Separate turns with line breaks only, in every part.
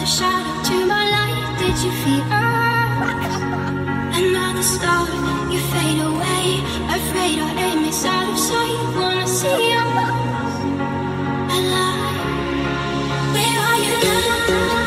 the shadow to my light. Did you feel another star? You fade away, afraid our aim is out of sight. Wanna see you alive? Where are you now?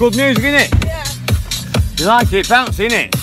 Good music, innit? Yeah. You like it? Bouncy, innit?